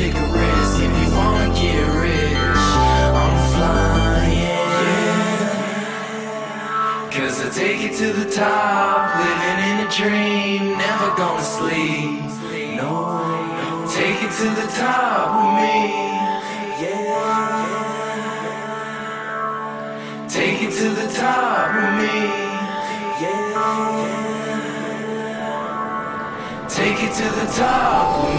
take a risk if you wanna get rich. I'm flying. Cause I take it to the top, living in a dream, never gonna sleep. No, take it to the top with me. Yeah. Take it to the top with me. Yeah. Take it to the top